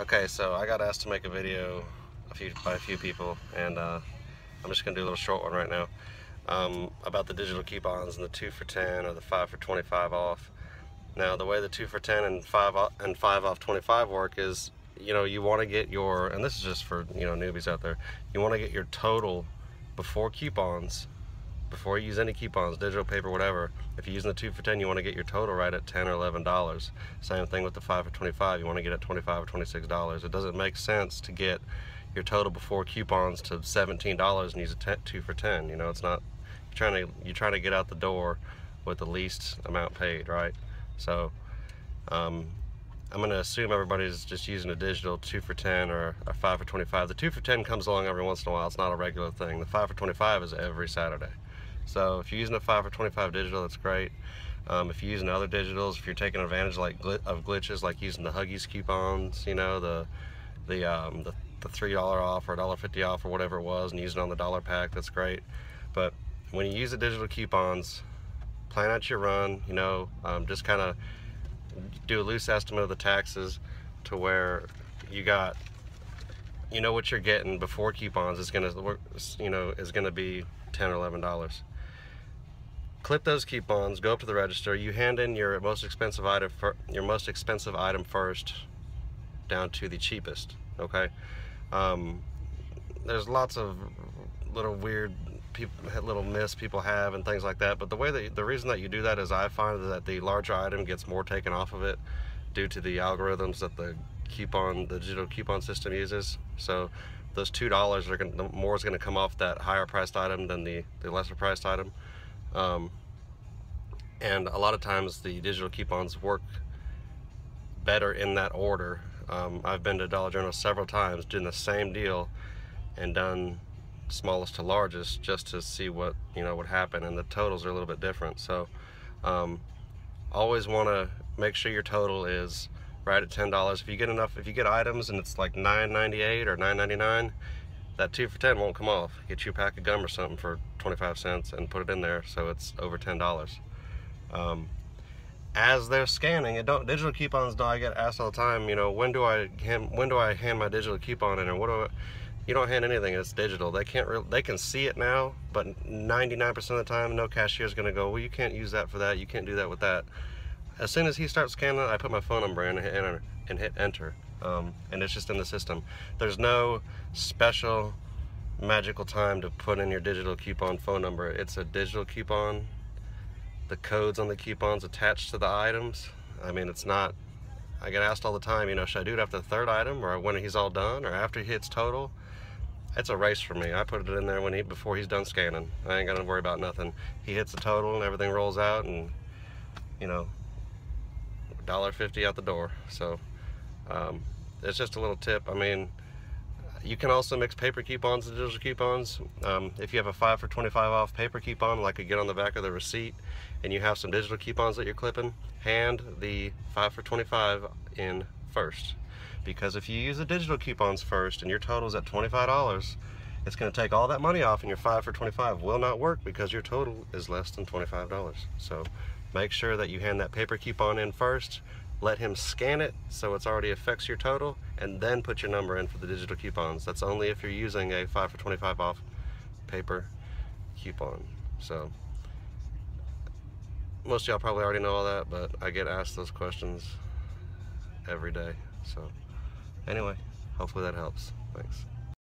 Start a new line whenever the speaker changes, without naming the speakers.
Okay, so I got asked to make a video a few by a few people, and uh, I'm just gonna do a little short one right now um, about the digital coupons and the two for ten or the five for 25 off. Now, the way the two for ten and five off, and five off 25 work is, you know, you want to get your, and this is just for you know newbies out there, you want to get your total before coupons before you use any coupons, digital paper, whatever, if you're using the 2 for 10, you want to get your total right at 10 or $11. Same thing with the 5 for 25, you want to get at 25 or $26. It doesn't make sense to get your total before coupons to $17 and use a 10, 2 for 10. You know, it's not, you're trying to, you're trying to get out the door with the least amount paid, right? So, um, I'm going to assume everybody's just using a digital 2 for 10 or a 5 for 25. The 2 for 10 comes along every once in a while. It's not a regular thing. The 5 for 25 is every Saturday. So if you're using a 5 or 25 digital, that's great. Um, if you're using other digitals, if you're taking advantage like gl of glitches, like using the Huggies coupons, you know, the the um, the, the three dollar off or dollar fifty off or whatever it was, and using it on the dollar pack, that's great. But when you use the digital coupons, plan out your run. You know, um, just kind of do a loose estimate of the taxes to where you got you know what you're getting before coupons is gonna you know is gonna be 10 or 11 dollars clip those coupons, go up to the register, you hand in your most expensive item for, your most expensive item first down to the cheapest, okay? Um, there's lots of little weird people, little myths people have and things like that, but the way that, the reason that you do that is I find that the larger item gets more taken off of it due to the algorithms that the coupon, the digital coupon system uses. So those two dollars are going to, more is going to come off that higher priced item than the, the lesser priced item. Um, and a lot of times the digital coupons work better in that order. Um, I've been to Dollar General several times doing the same deal and done smallest to largest just to see what you know would happen and the totals are a little bit different so um, always want to make sure your total is right at ten dollars if you get enough if you get items and it's like 9.98 or 9.99 that two for 10 won't come off. Get you a pack of gum or something for 25 cents and put it in there so it's over $10. Um, as they're scanning, it don't digital coupons do I get asked all the time, you know, when do I hand, when do I hand my digital coupon in and what do I, you don't hand anything, it's digital. They can't re they can see it now, but 99% of the time no cashier is going to go, well you can't use that for that, you can't do that with that. As soon as he starts scanning, I put my phone number in and hit enter. And hit enter um, and it's just in the system. There's no special magical time to put in your digital coupon phone number. It's a digital coupon. The codes on the coupons attached to the items. I mean, it's not, I get asked all the time, you know, should I do it after the third item or when he's all done or after he hits total? It's a race for me. I put it in there when he before he's done scanning. I ain't gonna worry about nothing. He hits the total and everything rolls out and you know, $1.50 out the door. So um, it's just a little tip. I mean, you can also mix paper coupons and digital coupons. Um, if you have a 5 for 25 off paper coupon, like you get on the back of the receipt, and you have some digital coupons that you're clipping, hand the 5 for 25 in first. Because if you use the digital coupons first and your total is at $25, it's going to take all that money off and your 5 for 25 will not work because your total is less than $25. So make sure that you hand that paper coupon in first, let him scan it so it's already affects your total and then put your number in for the digital coupons. That's only if you're using a 5 for 25 off paper coupon. So most y'all probably already know all that, but I get asked those questions every day. So anyway, hopefully that helps. Thanks.